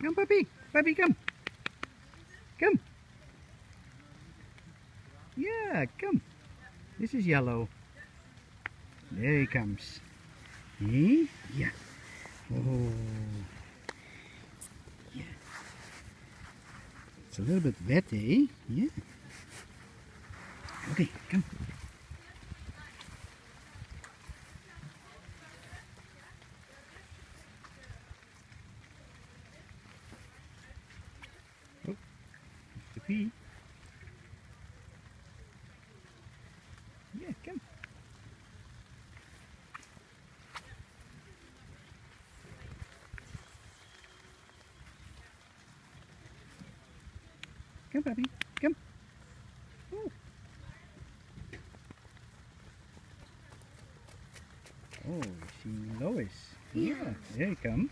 Come, puppy. Puppy, come. Come. Yeah, come. This is yellow. There he comes. Eh? Yeah. Oh. Yeah. It's a little bit wet, eh? Yeah. Okay, come. P. Yeah, come. Come, puppy. Come. Oh. Oh, see Lois. Yeah, there he comes.